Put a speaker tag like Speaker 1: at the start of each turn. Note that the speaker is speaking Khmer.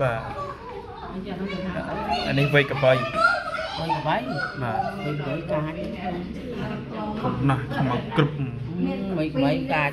Speaker 1: បាទអានេះវៃកបី
Speaker 2: បីក្បៃ
Speaker 1: បាទ
Speaker 2: បីក្បៃកាច
Speaker 1: គ្រប់ណាស់ខ្មៅគ្រប់
Speaker 2: បីក្បៃកាច